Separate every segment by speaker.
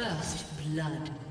Speaker 1: First blood.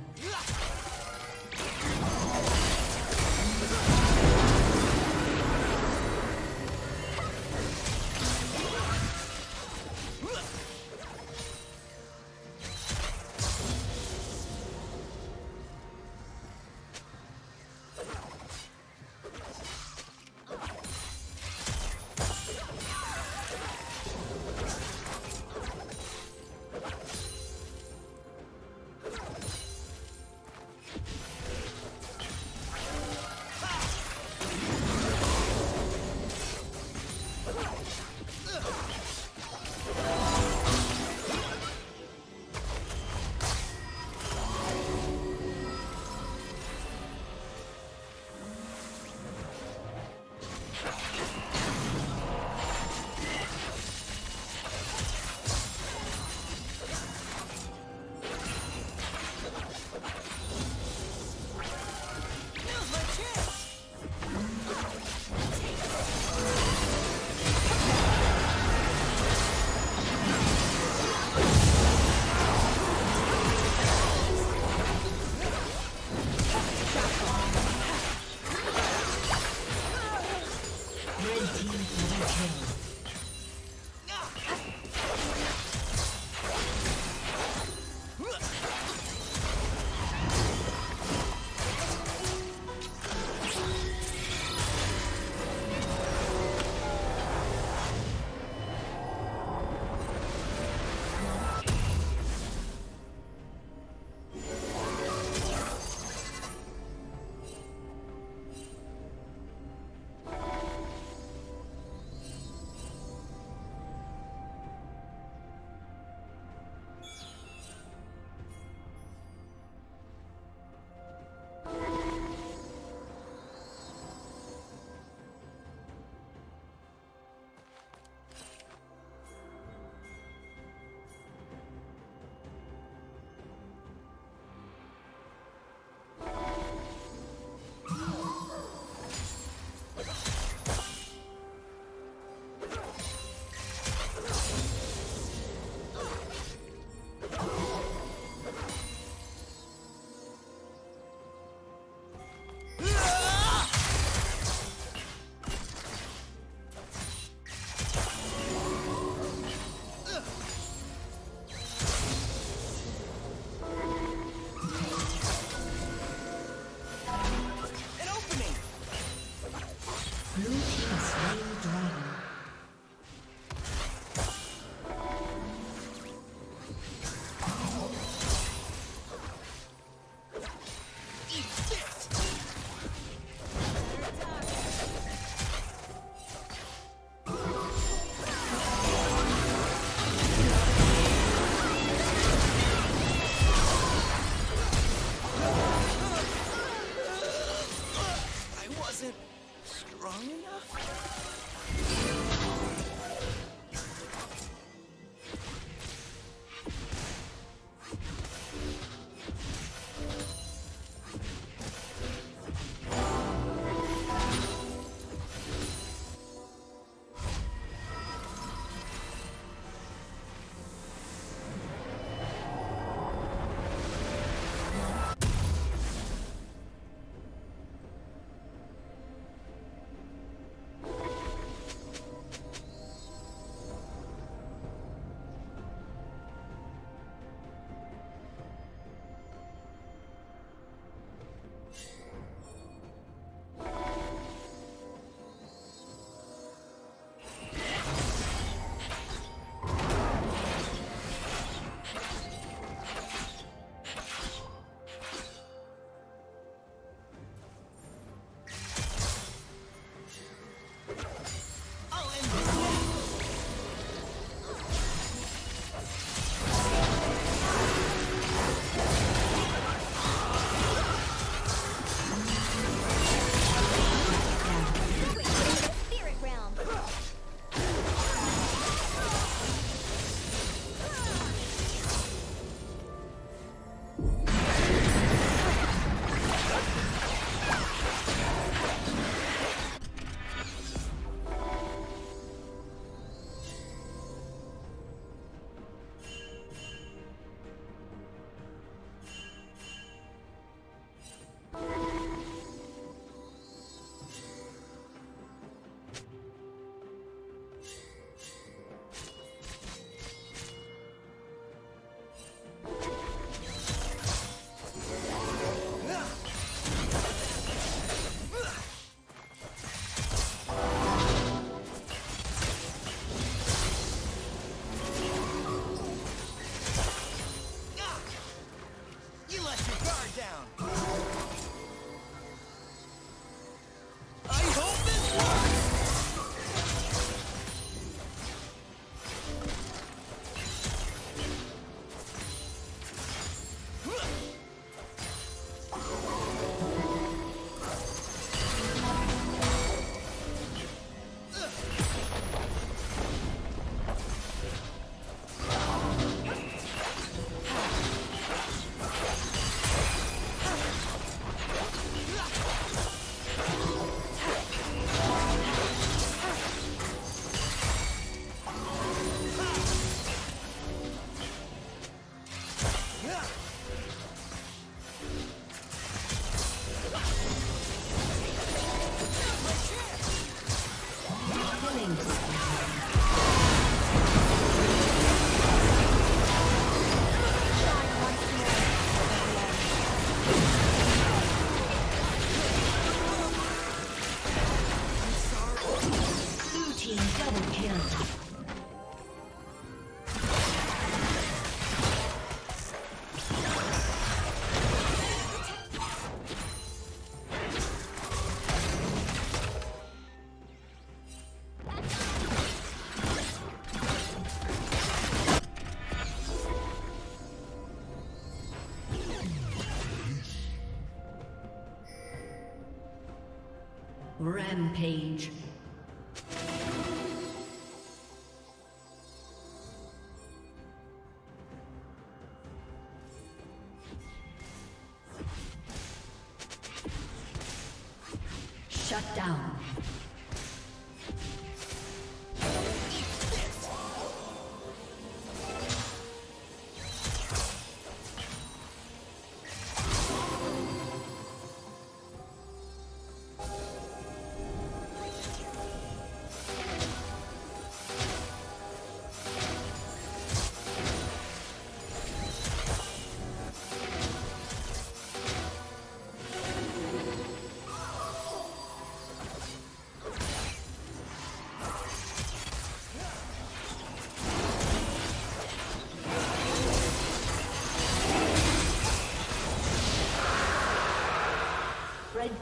Speaker 2: Rampage.